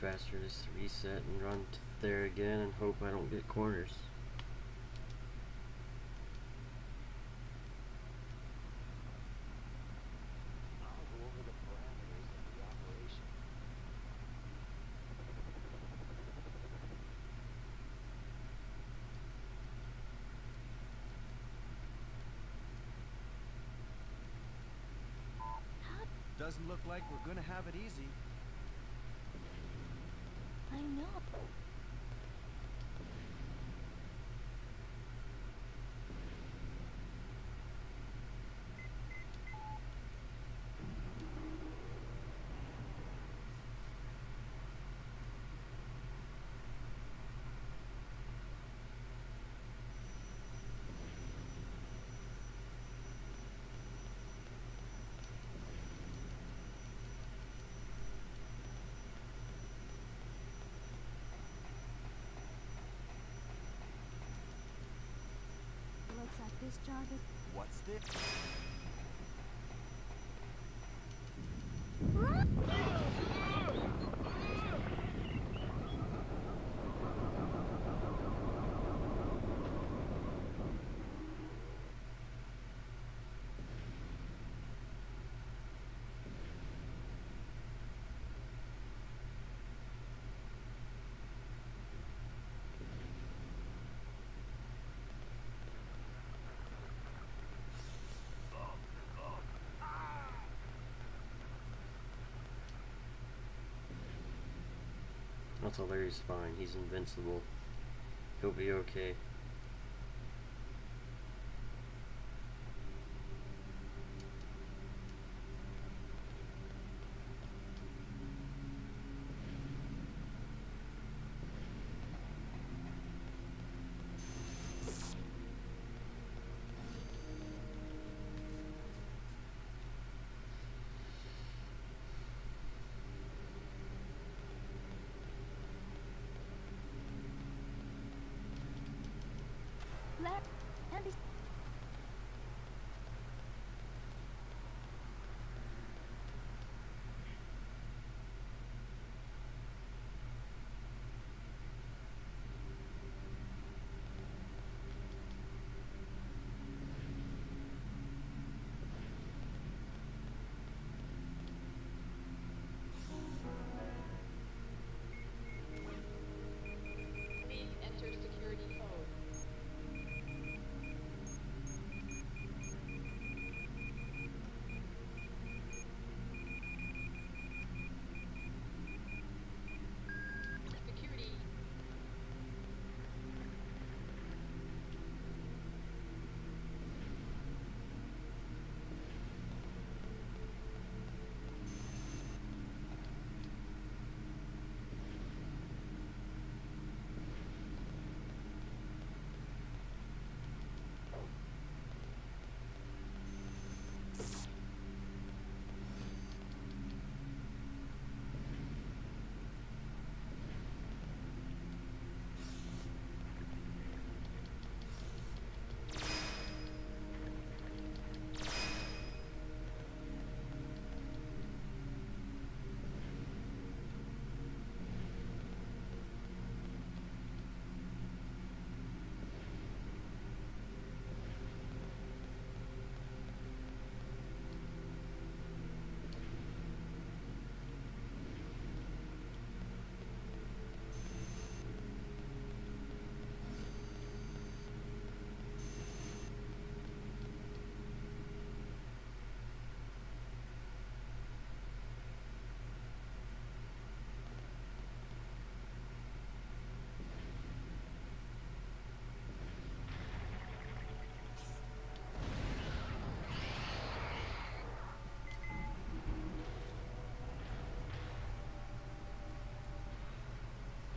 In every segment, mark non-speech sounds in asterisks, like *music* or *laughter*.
faster just reset and run there again and hope I don't get corners. Doesn't look like we're gonna have it easy. I know. Looks like this job is What's this? That's Larry's fine. He's invincible. He'll be okay.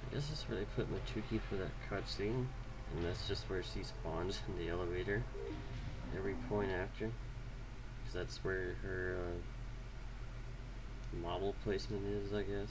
I guess that's where they put Mituki for that cutscene. And that's just where she spawns in the elevator. Every point after. Because that's where her uh, model placement is, I guess.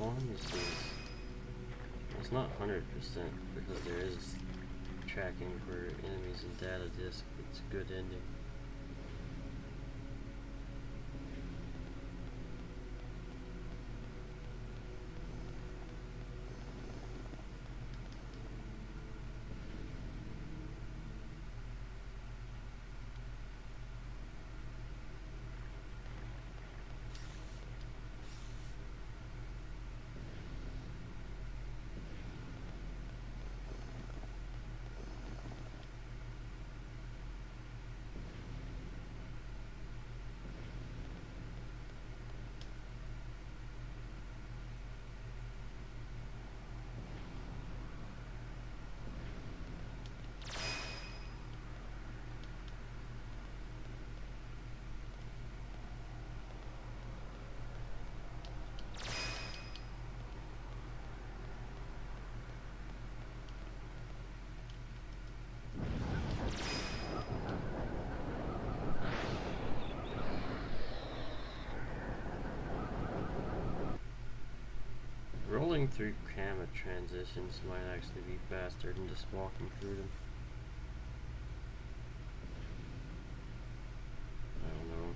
It's not 100% because there is tracking for enemies and data disk. It's a good ending. Rolling through camera transitions might actually be faster than just walking through them. I don't know.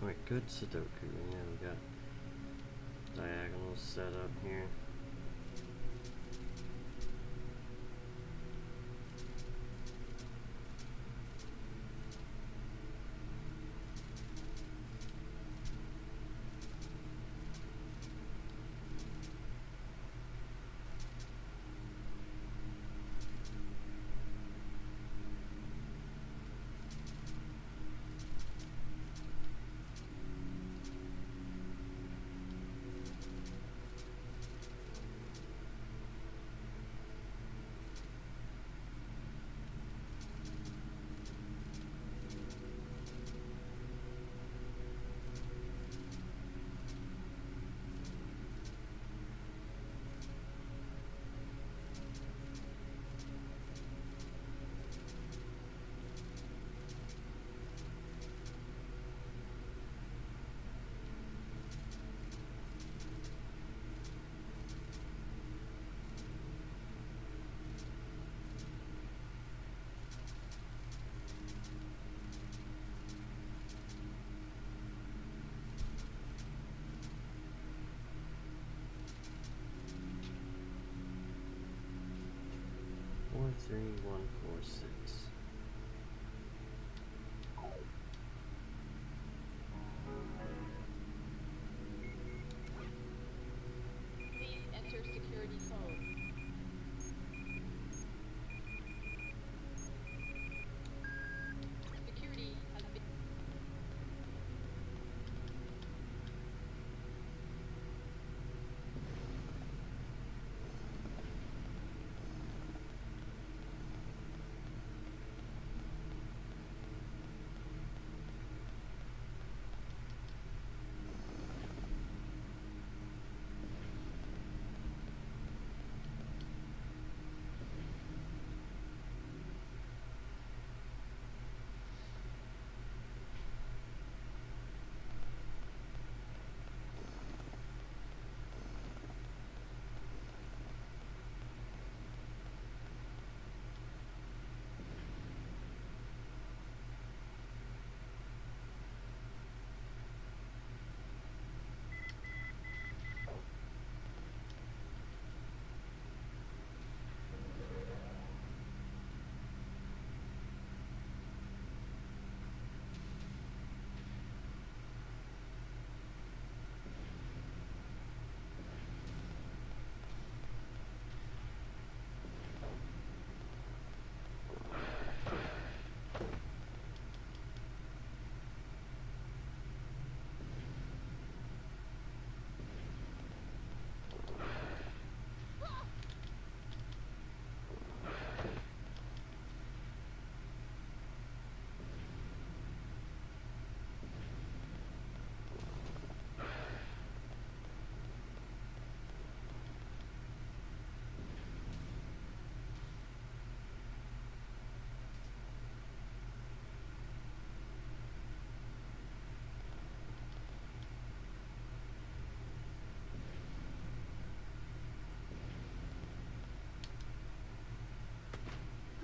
Alright, good Sudoku. Yeah, we got diagonals set up here. Four three one four six.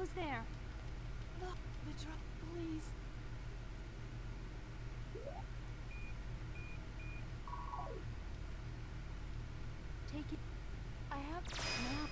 Who's there? The truck, please. Take it. I have Now.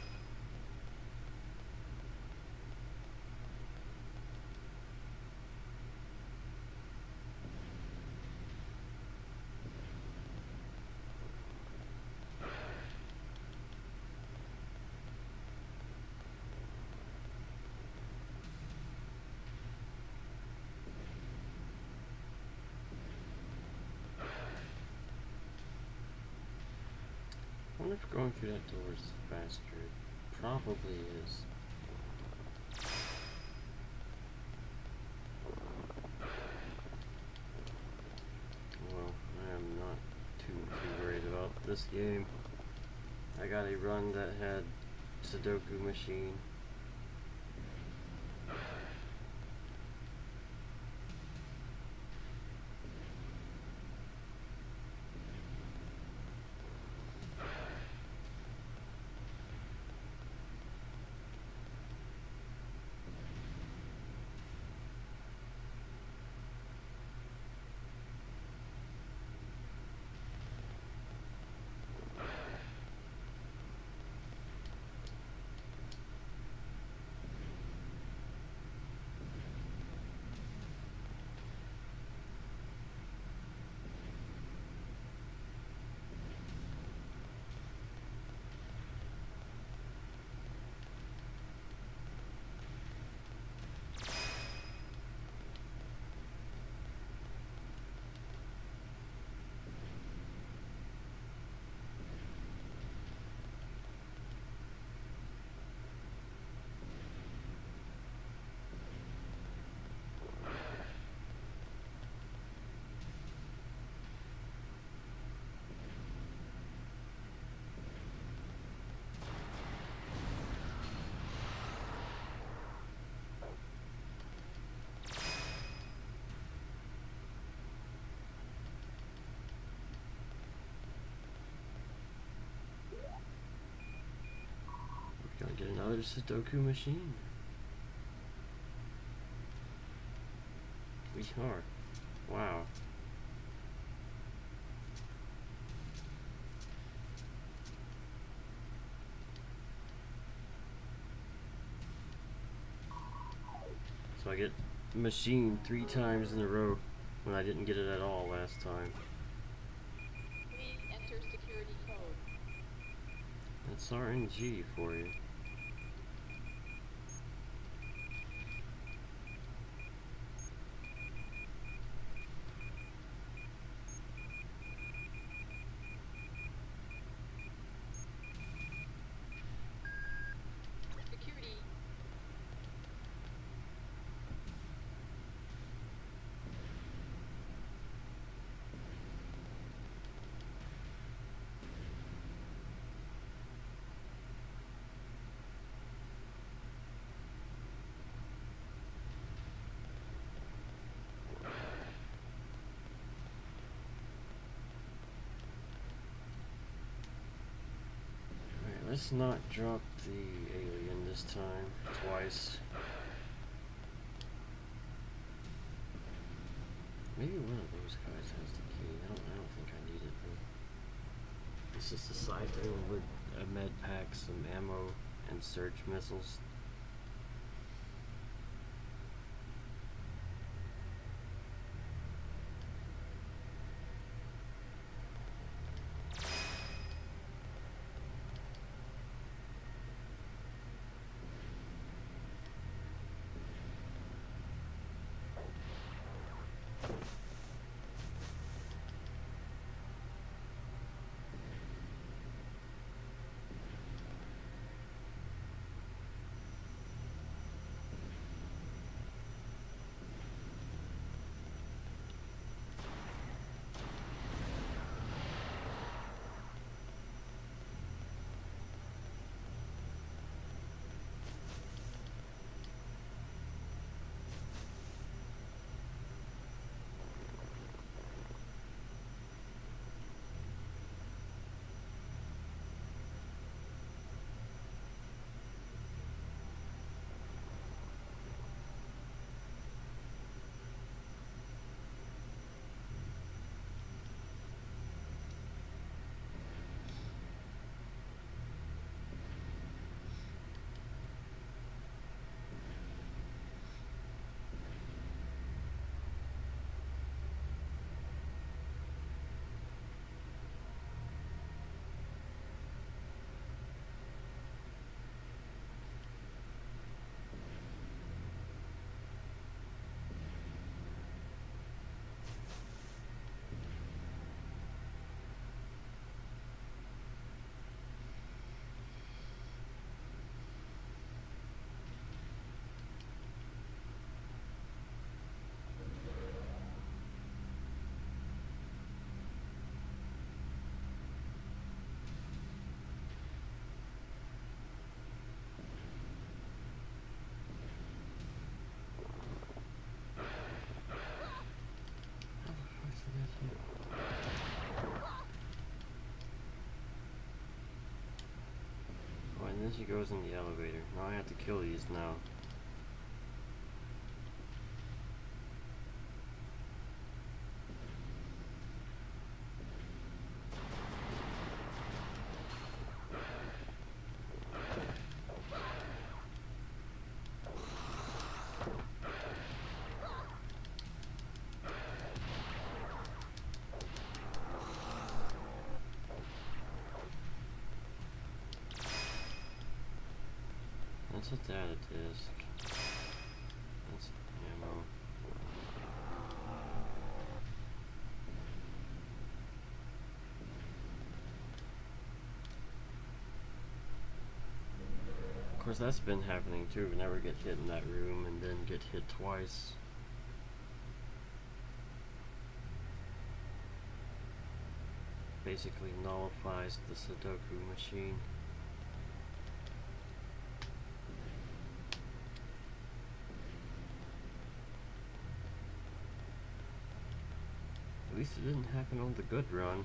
I wonder if going through that door is faster. It probably is. Well, I am not too too worried about this game. I got a run that had Sudoku machine. Gonna get another Sudoku machine. We are. Wow. So I get machine three times in a row when I didn't get it at all last time. Please enter security code. That's RNG for you. Security. Alright, let's not drop the alien this time. Twice. Maybe one of those guys has the key. I don't, I don't think I need it though. It's just a side room with a med pack, some ammo, and surge missiles. And then she goes in the elevator. Now I have to kill these now. Disk. That's ammo. Of course, that's been happening too. We never get hit in that room and then get hit twice. Basically nullifies the Sudoku machine. Least it didn't happen on the good run.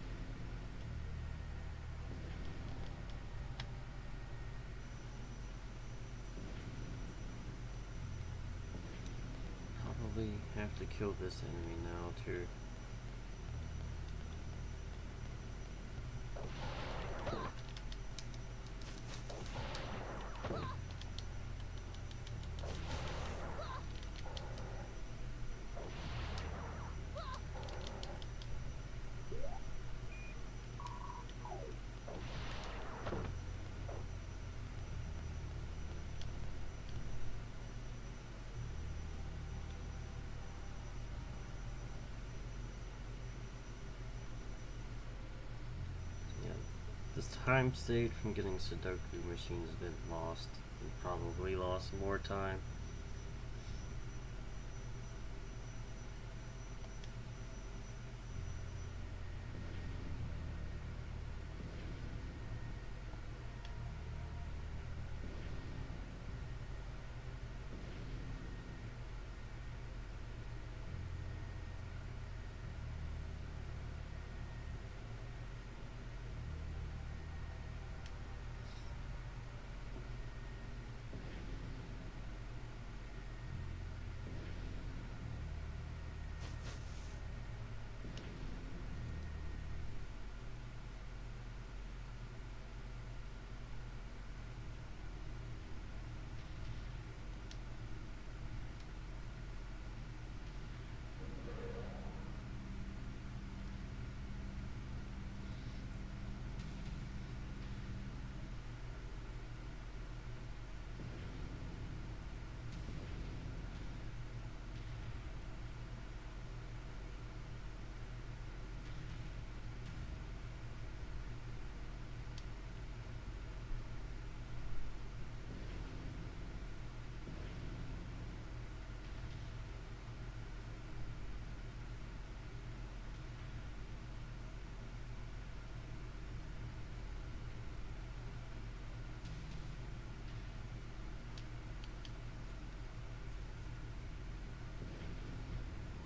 Probably have to kill this enemy now too. Yeah. Time saved from getting Sudoku machines has been lost. And probably lost more time.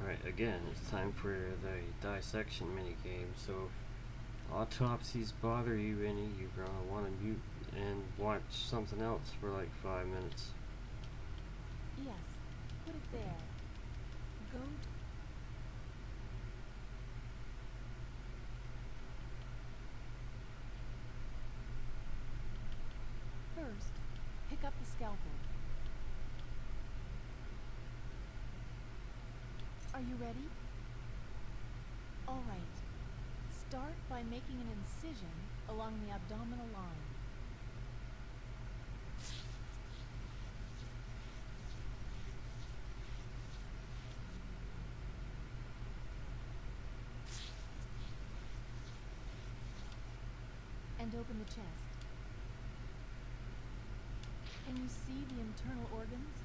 Alright, again, it's time for the dissection minigame. So, if autopsies bother you any, you're gonna want to mute and watch something else for like five minutes. Yes. Put it there. Go to First, pick up the scalpel. Are you ready? All right. Start by making an incision along the abdominal line. And open the chest. Can you see the internal organs?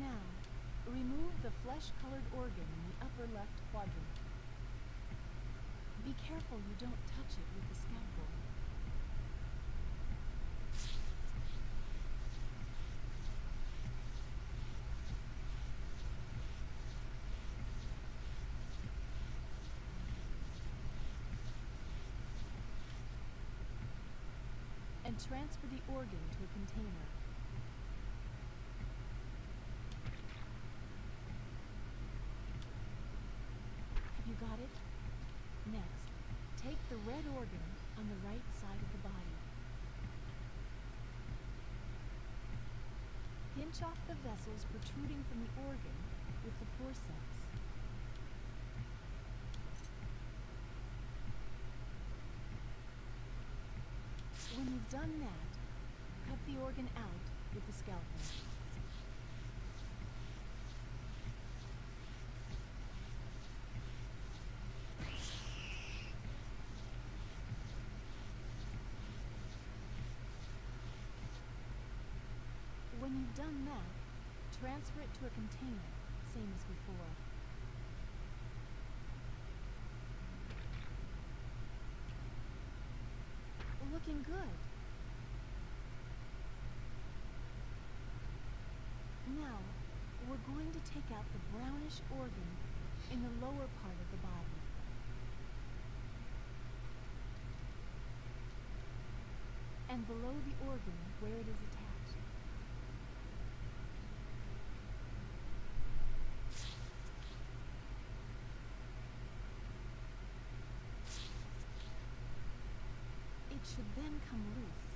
Now, remove the flesh-colored organ in the upper left quadrant. Be careful you don't touch it with the scalpel. And transfer the organ to a container. Have you got it? Next, take the red organ on the right side of the body. Pinch off the vessels protruding from the organ with the forceps. When you've done that, cut the organ out with the scalpel. When you've done that, transfer it to a container, same as before. Looking good. Now, we're going to take out the brownish organ in the lower part of the body. And below the organ where it is attached. It should then come loose.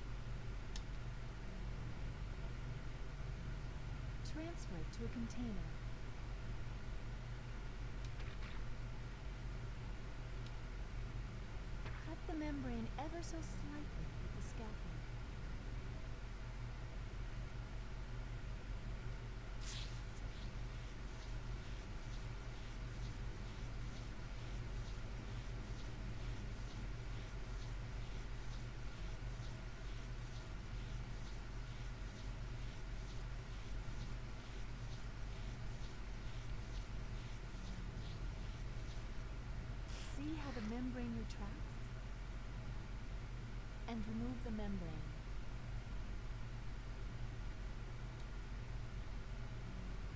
Transfer it to a container. Cut the membrane ever so slightly with the scalpel. See how retracts? And remove the membrane.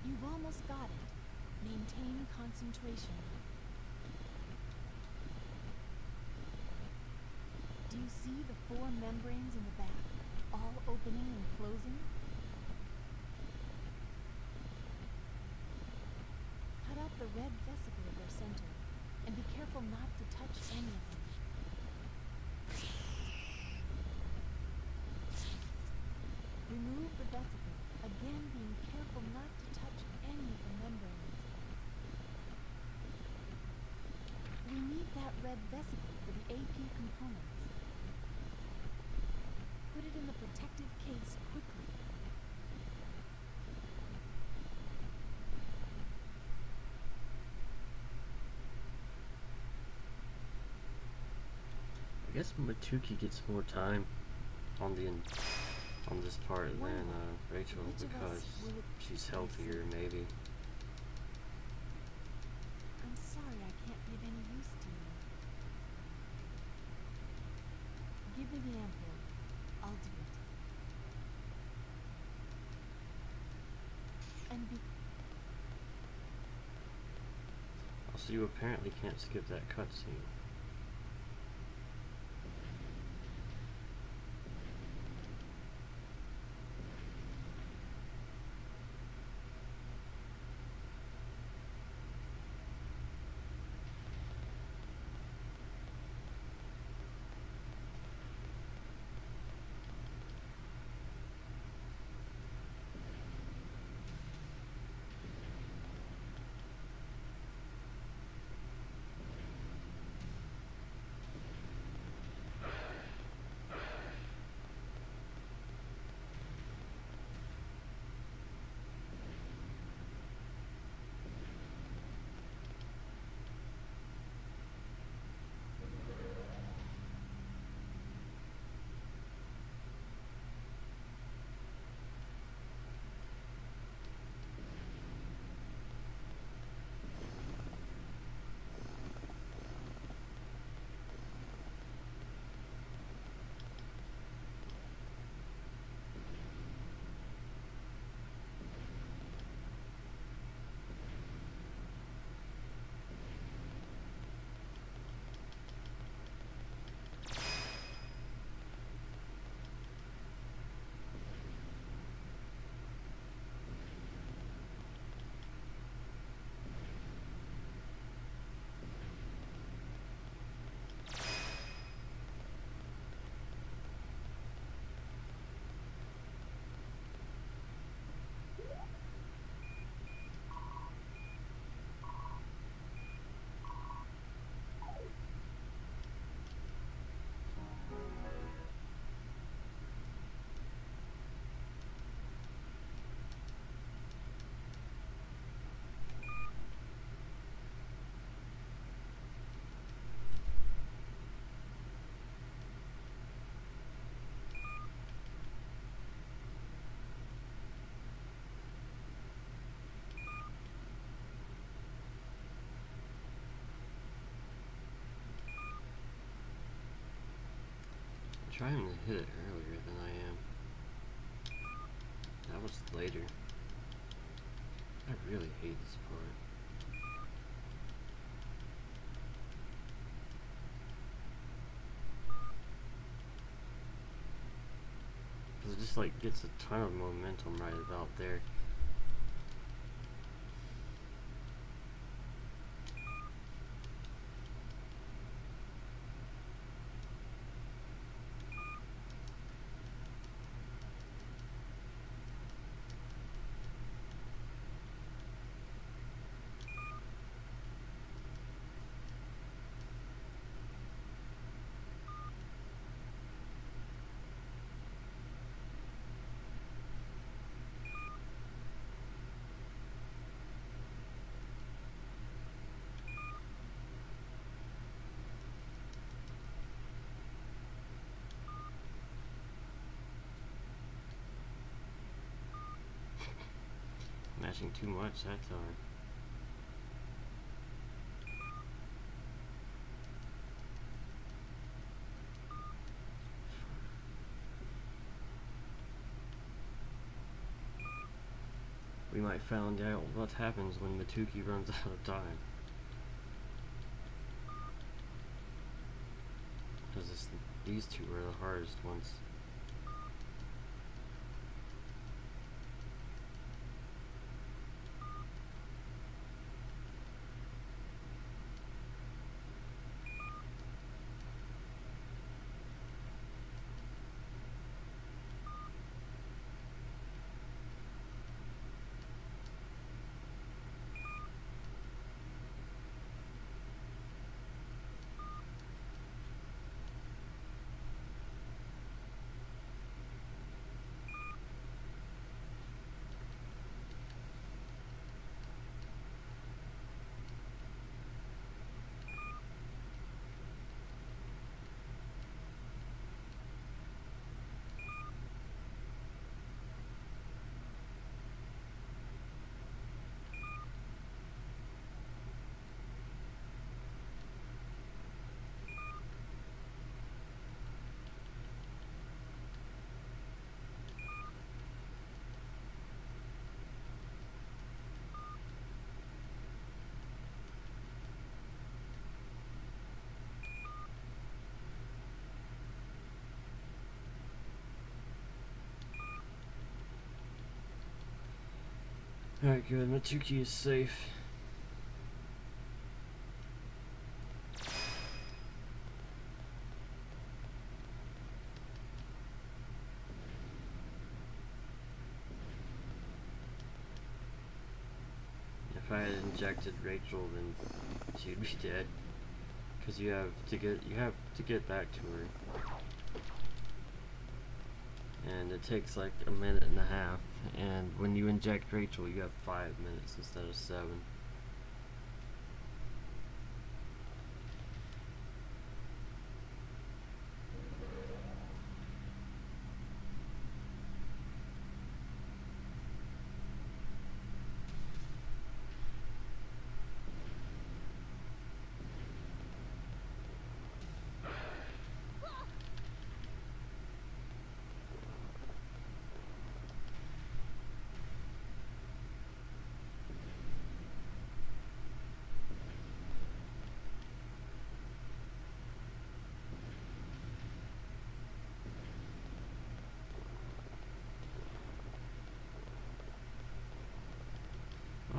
You've almost got it. Maintain concentration. Do you see the four membranes in the back, all opening and closing? Cut out the red vesicle at their center, and be careful not to touch any of them. Remove the vesicle, again being careful not to touch any of the membranes. We need that red vesicle for the AP components. Put it in the protective case quickly. I guess Mituki gets more time on the on this part than uh, Rachel because she's healthier, maybe. I'm sorry I can't be of any use to you. Give me the ampoule. I'll do it. And be Also, you apparently can't skip that cutscene. Trying to hit it earlier than I am. That was later. I really hate this part. Cause it just like gets a ton of momentum right about there. Too much that's time. We might find out what happens when Mituki runs *laughs* out of time. Because these two are the hardest ones. Alright, good. Mituki is safe. If I had injected Rachel, then she'd be dead. Cause you have to get you have to get back to her, and it takes like a minute and a half and when you inject Rachel you have five minutes instead of seven.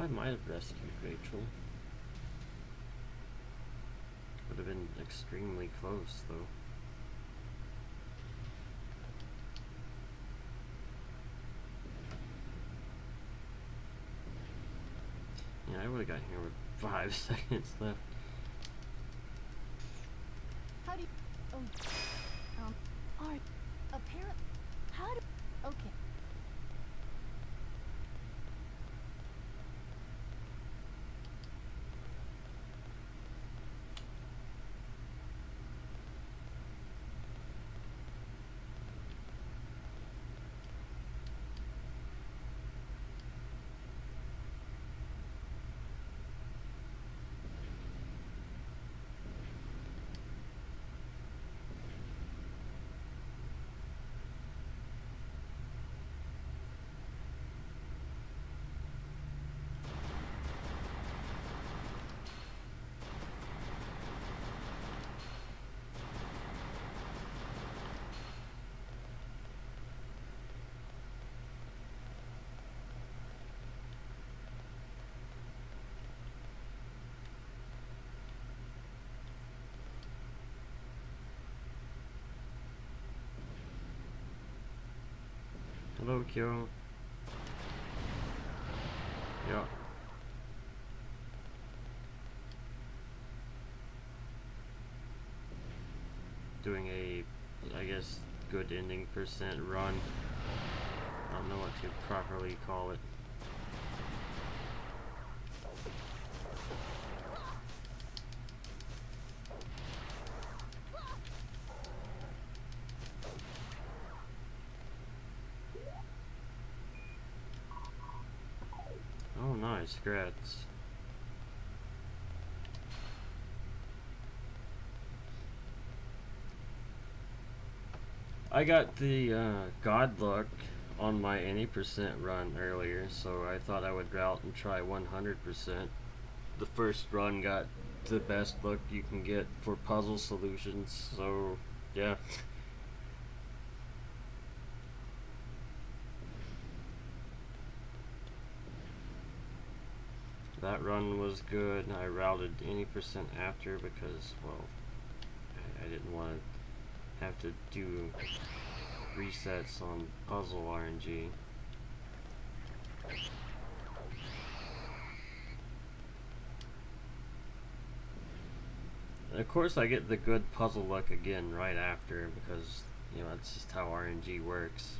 Might have rescued Rachel. Would have been extremely close, though. Yeah, I would have got here with five *laughs* seconds left. Kyo. Yeah. Doing a, I guess, good ending percent run. I don't know what to properly call it. Oh grats. I got the uh, God Luck on my any percent run earlier, so I thought I would route and try 100%. The first run got the best luck you can get for puzzle solutions, so yeah. That good. I routed any percent after because, well, I, I didn't want to have to do resets on puzzle RNG. And of course, I get the good puzzle luck again right after because, you know, that's just how RNG works.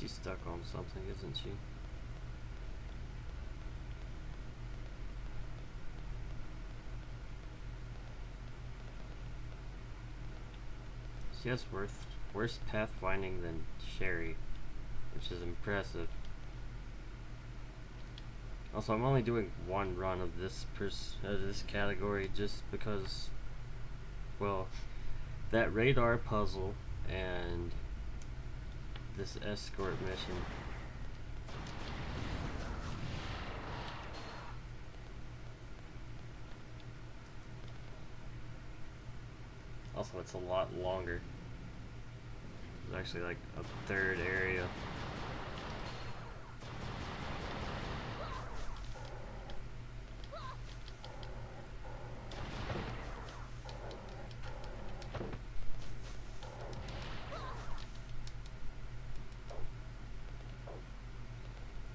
She's stuck on something, isn't she? She has worse, worse pathfinding than Sherry, which is impressive. Also, I'm only doing one run of this pers this category just because, well, that radar puzzle and this escort mission. Also, it's a lot longer. It's actually like a third area.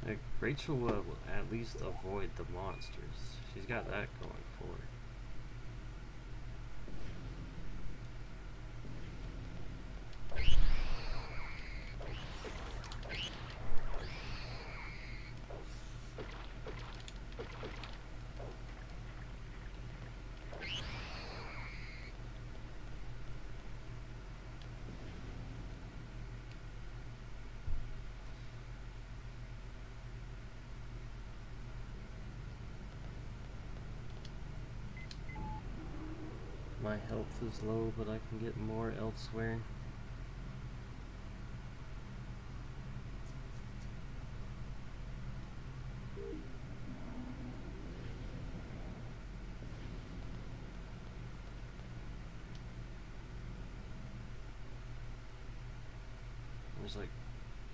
Like, Rachel will at least avoid the monsters. She's got that going My health is low, but I can get more elsewhere. There's like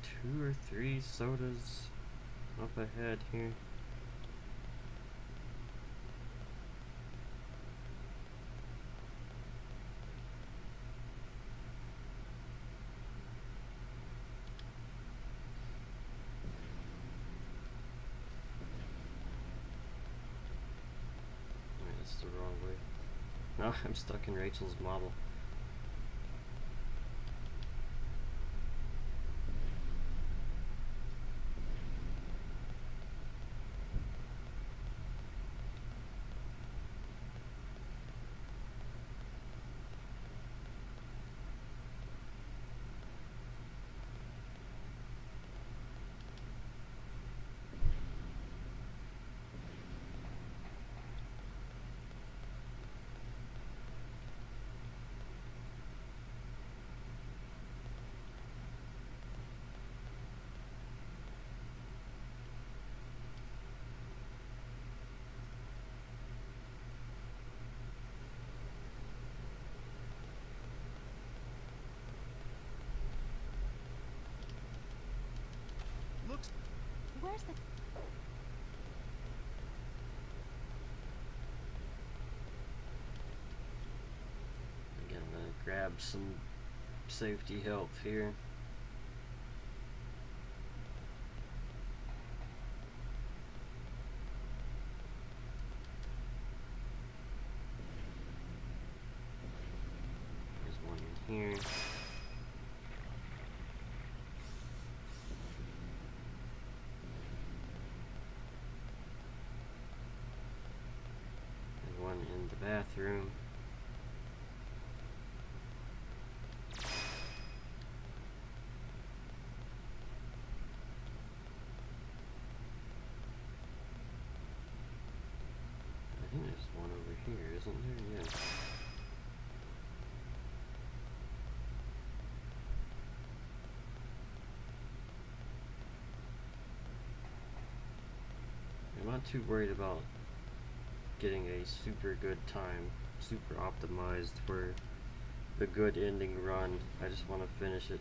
two or three sodas up ahead here. Wait, that's the wrong way. No, I'm stuck in Rachel's model. Where's the... I'm gonna grab some safety help here. There's one in here. There's one in the bathroom. I think there's one over here, isn't there? Yeah. I'm not too worried about getting a super good time, super optimized for the good ending run. I just want to finish it.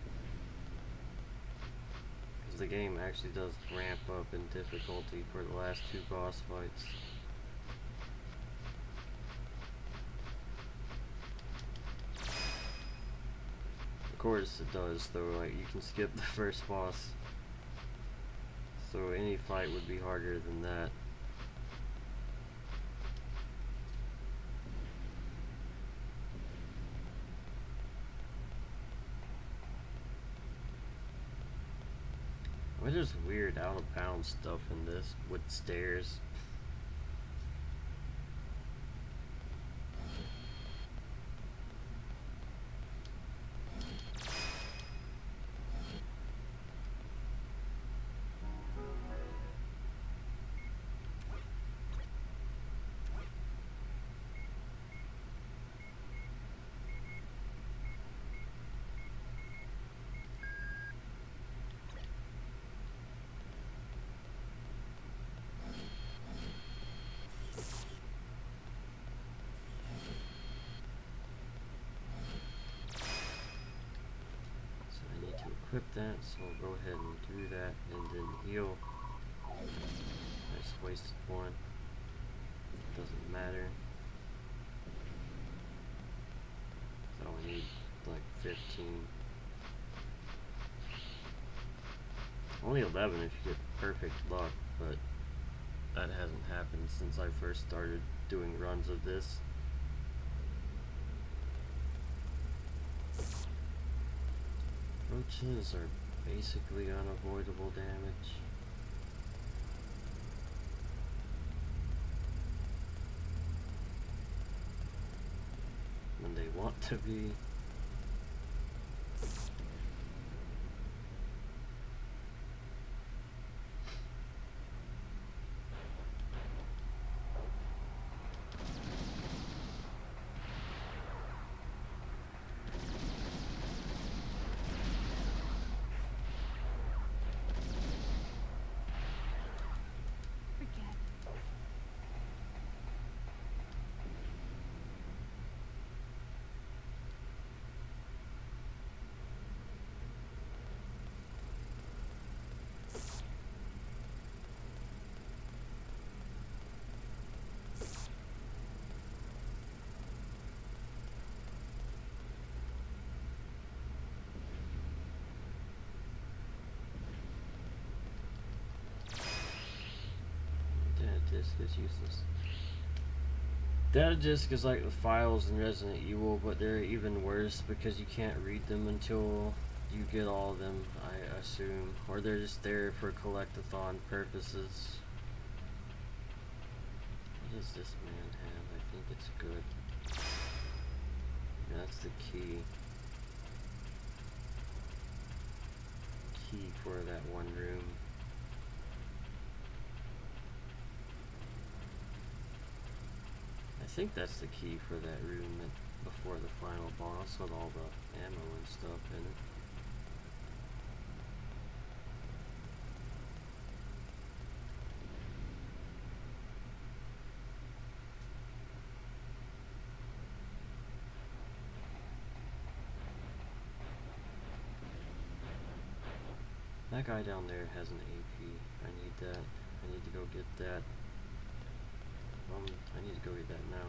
Because the game actually does ramp up in difficulty for the last two boss fights. Of course it does, though, like, you can skip the *laughs* first boss. So any fight would be harder than that. There's weird out of bounds stuff in this with stairs? So I need to equip that, so I'll go ahead and do that and then heal. I just wasted one. Doesn't matter. I only need like 15. Only 11 if you get perfect luck, but that hasn't happened since I first started doing runs of this. Roaches are basically unavoidable damage. When they want to be. Data disk is useless. Data disk is like the files in Resident Evil, but they're even worse because you can't read them until you get all of them, I assume. Or they're just there for collectathon purposes. What does this man have? I think it's good. That's the key. Key for that one room. I think that's the key for that room that before the final boss with all the ammo and stuff in it. That guy down there has an AP. I need that. I need to go get that. Um, I need to go get that now.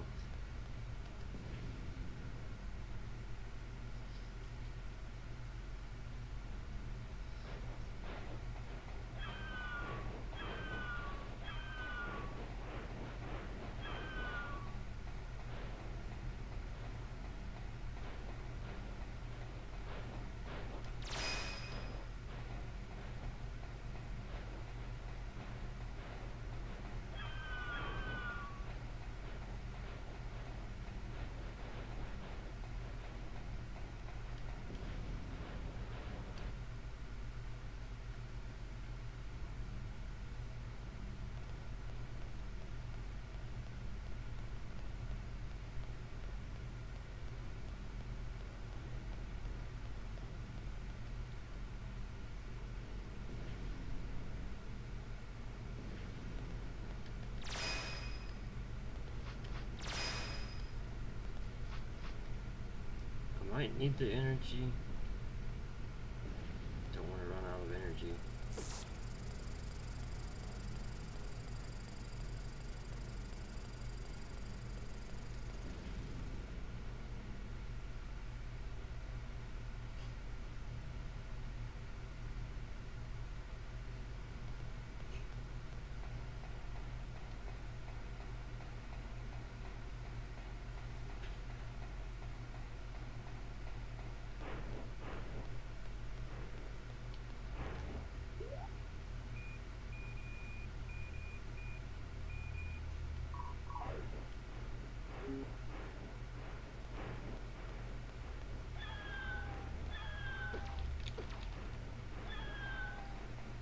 Might need the energy. Don't want to run out of energy.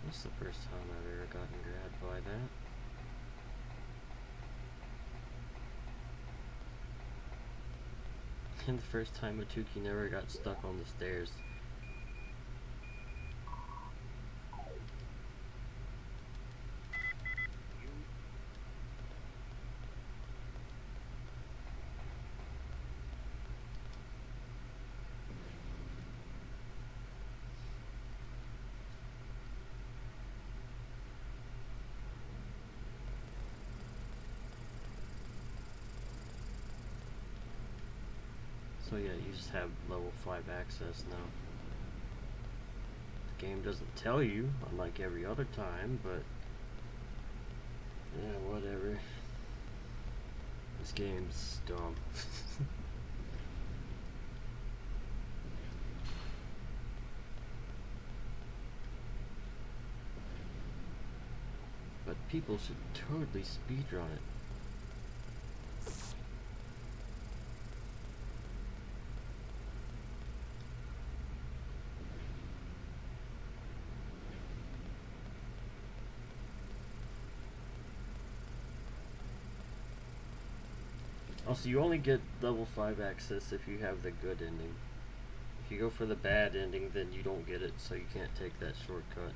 This is the first time I've ever gotten grabbed by that. And *laughs* the first time Mituki never got stuck on the stairs. So yeah, you just have level 5 access now. The game doesn't tell you, unlike every other time, but... Yeah, whatever. This game's dumb. *laughs* but people should totally speedrun it. Also, you only get level 5 access if you have the good ending. If you go for the bad ending, then you don't get it, so you can't take that shortcut.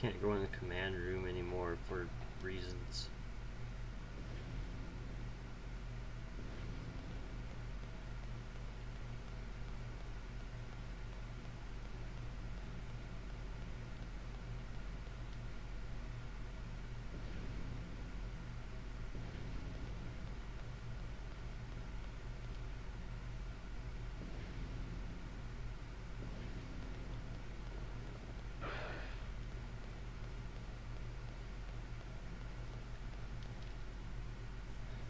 Can't go in the command room anymore for reasons.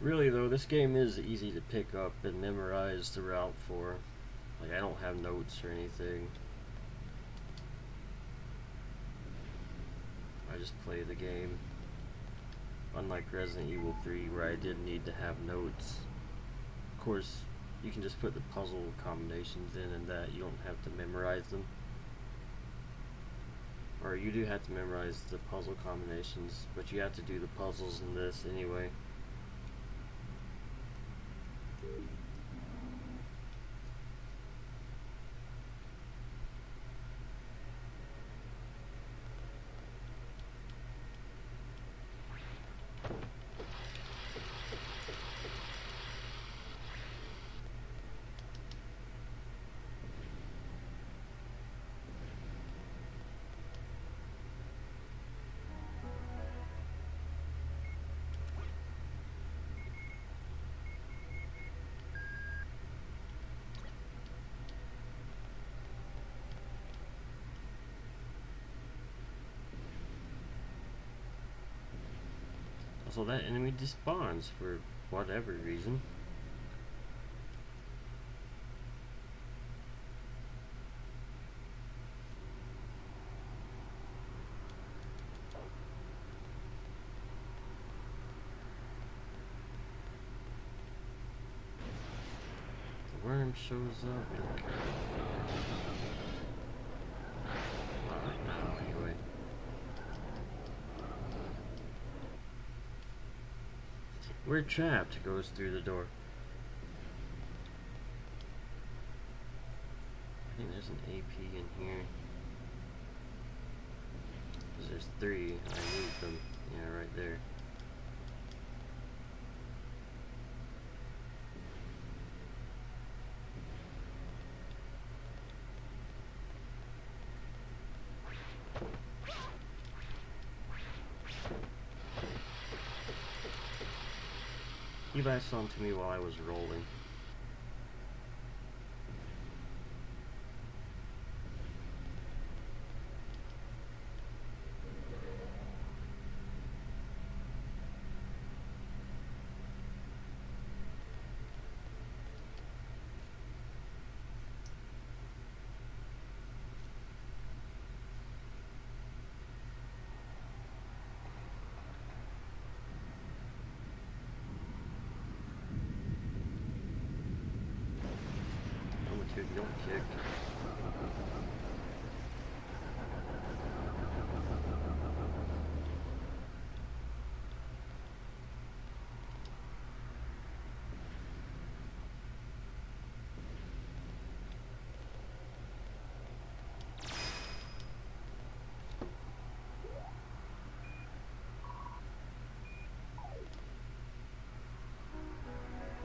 Really though, this game is easy to pick up and memorize the route for. Like I don't have notes or anything. I just play the game. Unlike Resident Evil 3 where I did need to have notes. Of course, you can just put the puzzle combinations in and that you don't have to memorize them. Or you do have to memorize the puzzle combinations, but you have to do the puzzles in this anyway. So that enemy despawns for whatever reason. The worm shows up. we don't care. Not right now, anyway. We're trapped, goes through the door. I think there's an AP in here. 'Cause there's three. I need them. Yeah, right there. He latched onto me while I was rolling. Number two, you don't kick.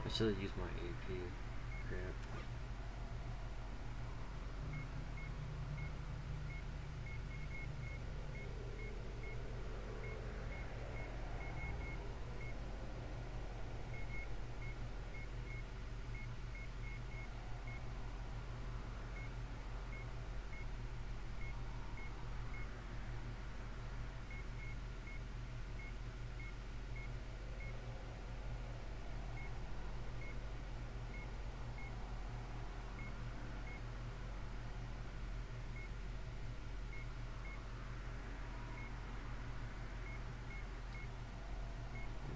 I should have used my AP. Crap.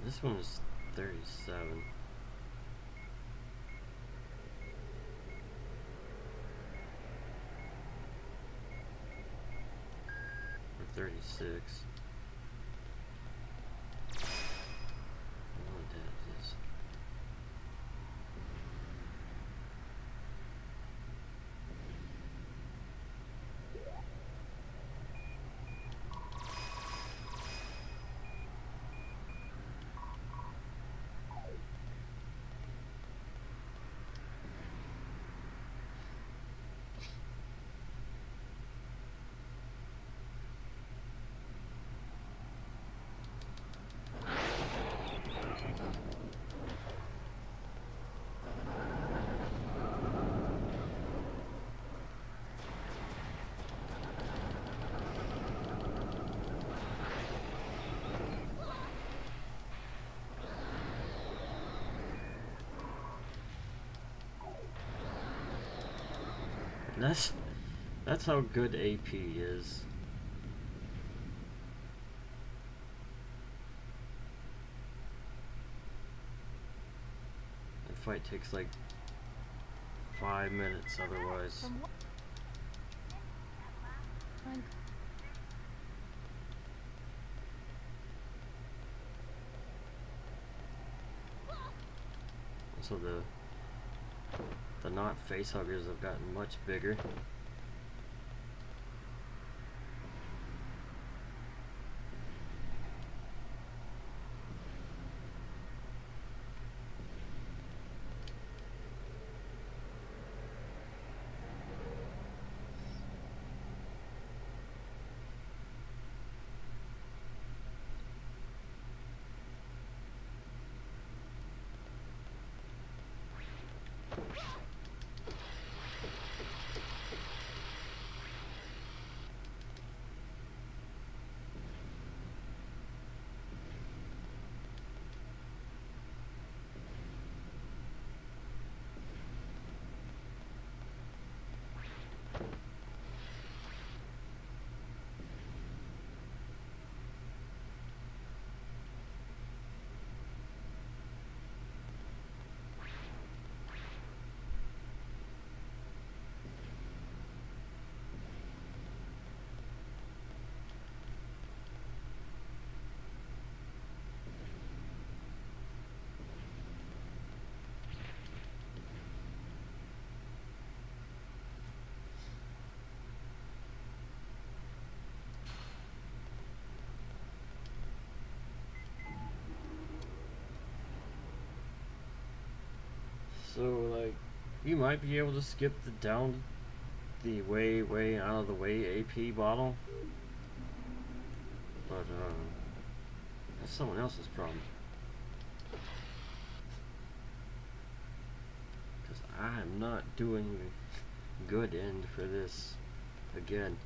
This one is 37. Or 36. I don't know what that is. That's that's how good AP is. That fight takes like five minutes otherwise. So the the not face huggers have gotten much bigger. So like you might be able to skip the down the way way out of the way AP bottle. But um that's someone else's problem. Cause I'm not doing the *laughs* good end for this again.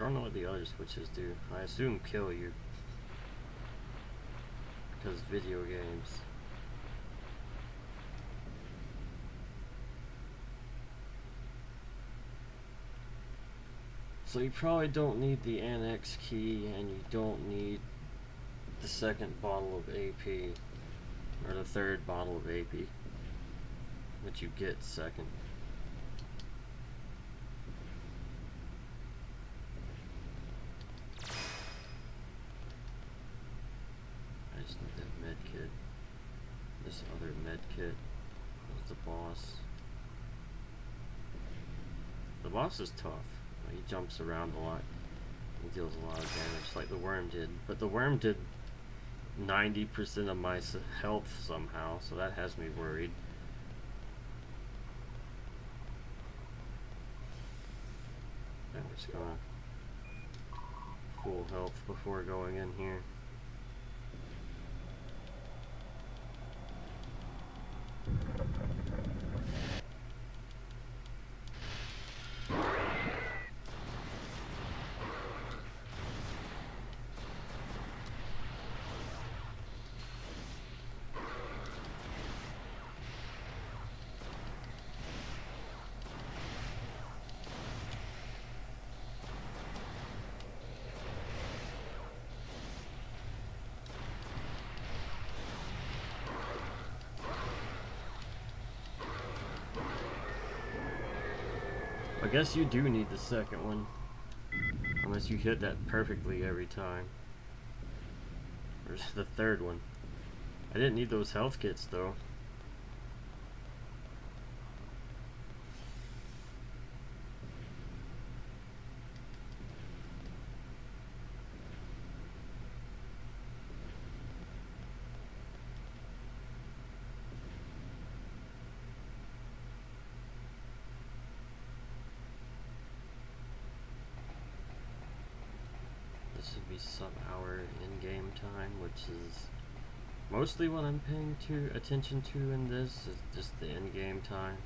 Don't know what the other switches do. I assume kill you. Because video games. So you probably don't need the annex key and you don't need the second bottle of AP. Or the third bottle of AP. Which you get second. I just need that med kit. This other med kit is the boss. The is tough. He jumps around a lot. He deals a lot of damage, like the worm did. But the worm did 90% of my health somehow, so that has me worried. I'm just gonna full health before going in here. Guess you do need the second one. Unless you hit that perfectly every time. Or the third one. I didn't need those health kits though. This would be sub hour in game time, which is mostly what I'm paying to attention to in this is just the in game time.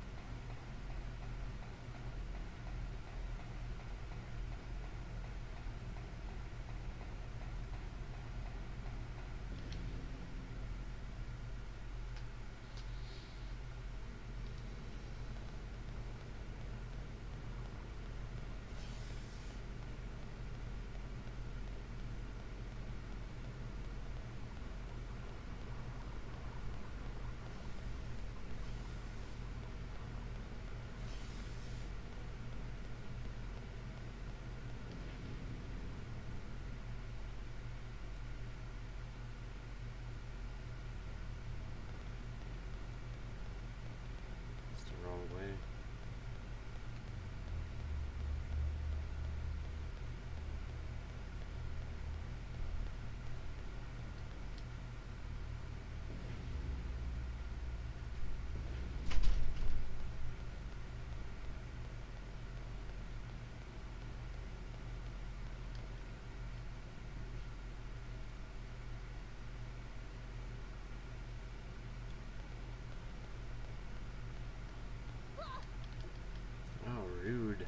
It's the wrong way. Oh, rude.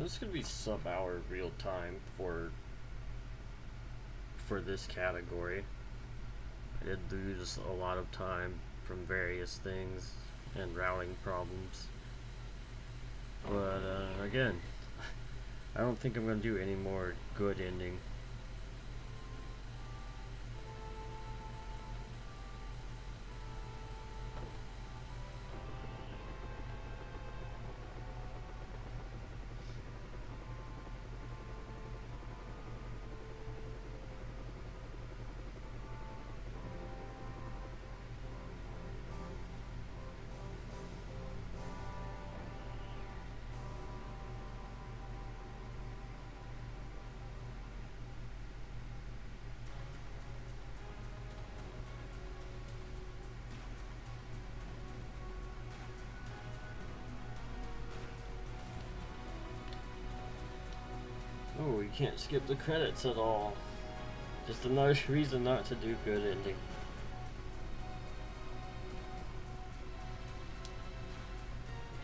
So this could be sub hour real time for for this category. I did lose a lot of time from various things and routing problems. But uh, again, *laughs* I don't think I'm gonna do any more good ending. Can't skip the credits at all. Just another *laughs* reason not to do good ending.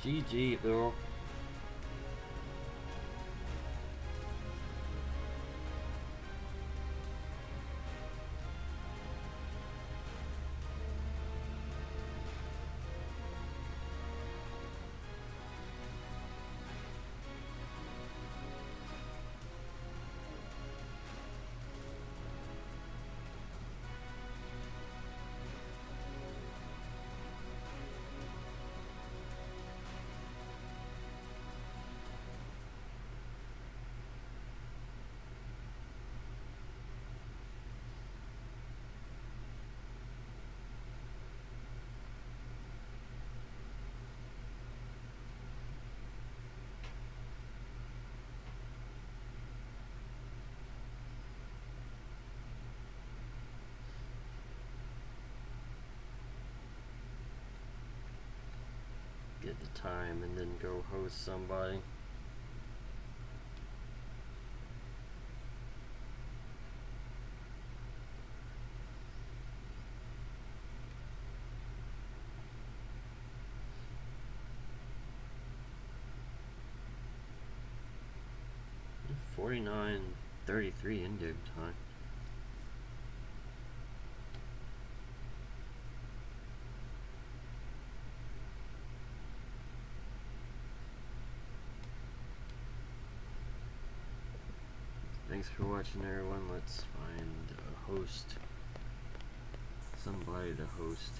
GG, Bill. The time and then go host somebody. Forty-nine thirty-three in game time. Thanks for watching everyone. Let's find a host. Somebody to host.